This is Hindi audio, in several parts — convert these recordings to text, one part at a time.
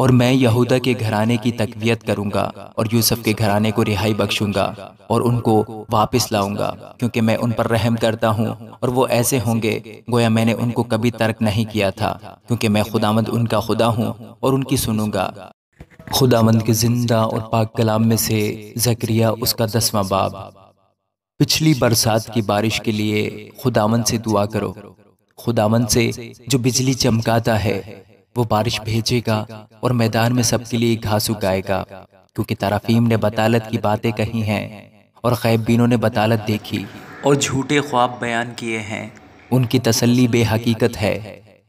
और मैं यहूदा के घराने की तकवीत करूँगा और यूसुफ के घराने को रिहाई बख्शूँगा और उनको वापस लाऊँगा, क्योंकि मैं उन पर रहम करता हूँ और वो ऐसे होंगे, गोया मैंने उनको कभी तर्क नहीं किया था, क्योंकि मैं खुदामंद उनका खुदा हूँ और उनकी सुनूँगा। खुदामंद के ज़िंदा और पाक कलाम में से जक्रिया उसका दसवां बाब। पिछली बरसात की बारिश के लिए खुदामंद से दुआ करो। खुदामंद से जो बिजली चमकाता है वो बारिश भेजेगा और मैदान में सबके लिए घास उगाएगा क्योंकि तराफीम ने बतालत की बातें कही हैं और खैबीनों ने बतालत देखी। और झूठे ख्वाब बयान किए हैं। उनकी तसल्ली बेहकीकत है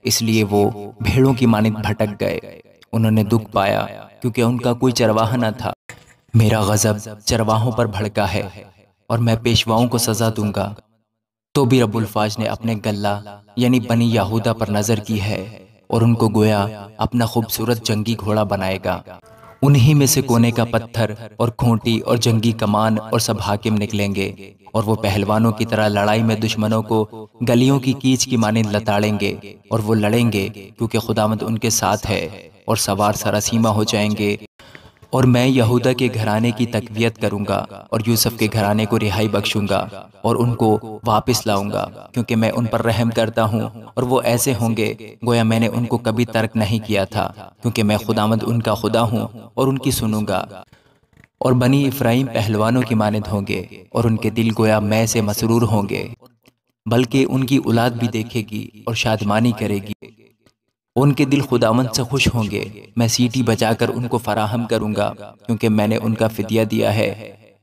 इसलिए वो भेड़ों की मानित भटक गए। उन्होंने दुख पाया क्योंकि उनका कोई चरवाहा न था। मेरा गजब चरवाहों पर भड़का है और मैं पेशवाओं को सजा दूँगा। तो भी रबुल्फाज ने अपने गल्ला यानी बनी याहूदा पर नज़र की है। और उनको गोया अपना खूबसूरत जंगी घोड़ा बनाएगा। उन्हीं में से कोने का पत्थर और खूंटी और जंगी कमान और सब हाकिम निकलेंगे और वो पहलवानों की तरह लड़ाई में दुश्मनों को गलियों की कीच की माने लताड़ेंगे और वो लड़ेंगे क्योंकि खुदामद उनके साथ है और सवार सरासीमा हो जाएँगे और मैं यहूदा के घराने की तकवीत करूँगा और यूसुफ के घराने को रिहाई बख्शूँगा और उनको वापस लाऊँगा, क्योंकि मैं उन पर रहम करता हूँ और वो ऐसे होंगे, गोया मैंने उनको कभी तर्क नहीं किया था, क्योंकि मैं खुदामद उनका खुदा हूँ और उनकी सुनूँगा। और बनी इफ्राहिम पहलवानों की मानद होंगे और उनके दिल गोया मैं से मसरूर होंगे, बल्कि उनकी औलाद भी देखेगी और शादमानी करेगी। उनके दिल खुदामंद से खुश होंगे। मैं सीटी बजाकर उनको फराहम करूँगा, क्योंकि मैंने उनका फिदिया दिया है।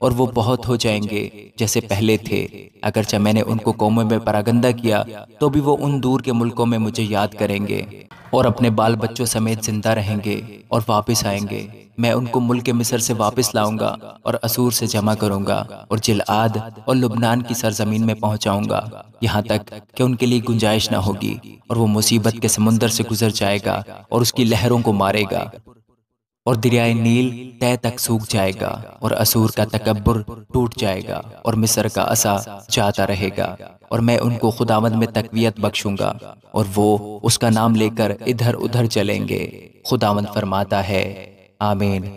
और वो बहुत हो जाएँगे, जैसे पहले थे। अगरचा मैंने उनको कौमों में परागंदा किया तो भी वो उन दूर के मुल्कों में मुझे याद करेंगे और अपने बाल बच्चों समेत ज़िंदा रहेंगे और वापस आएँगे। मैं उनको मुल्क मिस्र से वापस लाऊँगा और असूर से जमा करूँगा और जिलाद और लुबनान की सरजमीन में पहुंचाऊँगा, यहाँ तक कि उनके लिए गुंजाइश न होगी और वो मुसीबत के समुंदर से गुजर जाएगा और उसकी लहरों को मारेगा। और दरियाए नील तय तक सूख जाएगा और असूर का तकबर टूट जाएगा और मिस्र का असा जाता रहेगा और मैं उनको खुदावंद में तकवीत बख्शूँगा और वो उसका नाम लेकर इधर उधर चलेंगे। खुदावंद फरमाता है, आमीन।